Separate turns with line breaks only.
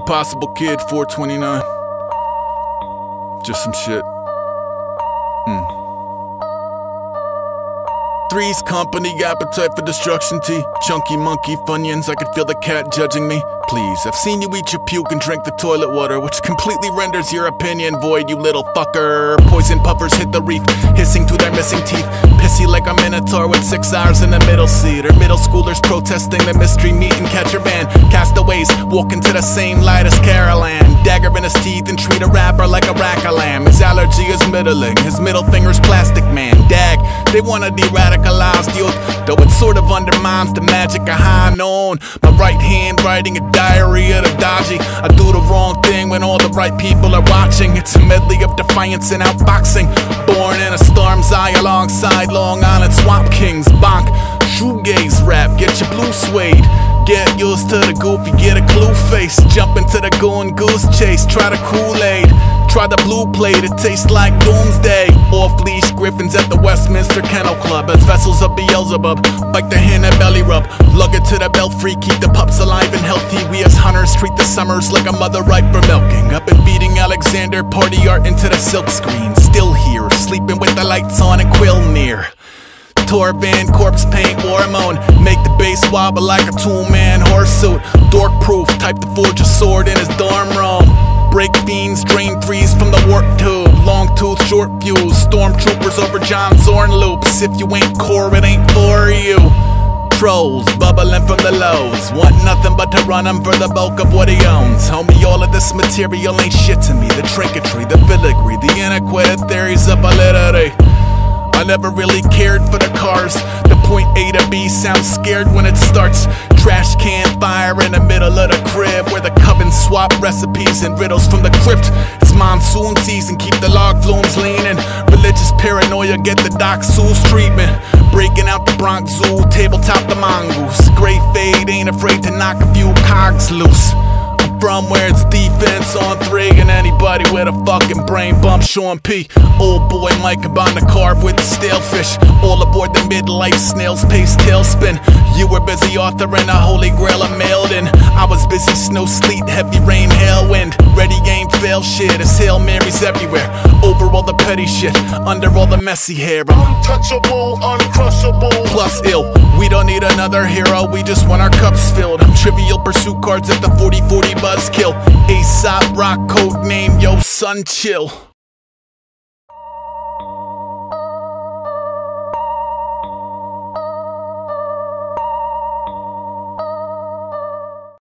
Impossible Kid 429. Just some shit. Hmm. Three's company, appetite for destruction tea. Chunky monkey, funyuns, I can feel the cat judging me. Please, I've seen you eat your puke and drink the toilet water, which completely renders your opinion void, you little fucker. Poison puffers hit the reef, hissing through their missing teeth. Pissy like a minotaur with six hours in the middle seat. Or middle schoolers protesting the mystery meat and catch your band. Castaways walk into the same light as Carol Ann. Dagger in his teeth and treat a rapper like a rack of lamb. His allergy is middling, his middle finger's plastic man. Dag, they wanna de-radicalize the youth, though it sort of undermines the magic of high noon. My right hand writing a diary of the dodgy. I do the wrong thing when all the right people are watching. It's a medley of defiance and outboxing. Born in a storm's eye alongside Long Island Swamp Kings. Bonk, shoegaze rap, get your blue suede. Get used to the goofy, get a clue face. Jump into the goon goose chase, try the Kool-Aid. Try the blue plate, it tastes like doomsday. Off leash griffins at the Westminster Kennel Club. As vessels of Beelzebub, bite the hand and belly rub. Lug it to the belfry, keep the pups alive and healthy. We as hunters treat the summers like a mother ripe for milking. Up and beating Alexander, Pardee art into the silk screen. Still here, sleeping with the lights on and quill near. Tour van, corpse paint, hormone. Make the bass wobble like a two man horse suit. Dork proof, type the forge a sword in his dorm room. Break fiends, drain threes from the warp tube. Long tooth, short fuse. Stormtroopers over John Zorn loops. If you ain't core, it ain't for you. Trolls bubbling from the lows. Want nothing but to run him for the bulk of what he owns. Homie, all of this material ain't shit to me. The trinketry, the filigree, the antiquated theories of validity. Never really cared for the cars. The point A to B sounds scared when it starts. Trash can fire in the middle of the crib where the coven swap recipes and riddles from the crypt. It's monsoon season, keep the log flumes leaning. Religious paranoia, get the Doc Seuss treatment. Breaking out the Bronx Zoo, tabletop the mongoose. Gray fade, ain't afraid to knock a few cogs loose from where it's defense on three and anybody with a fucking brain bump Sean P. Old boy Mike about to carve with the stale fish. All aboard the midlife snail's pace tailspin. You were busy authoring a holy grail of mailed in. I was busy snow, sleet, heavy rain, hail, wind. Ready, game, fail shit. It's Hail Marys everywhere. Over all the petty shit, under all the messy hair. I'm
Untouchable, uncrushable.
plus ill. We don't need another hero, we just want cups filled. Trivial pursuit cards at the 40 40 buzzkill. Aesop rock code name, yo, son, chill.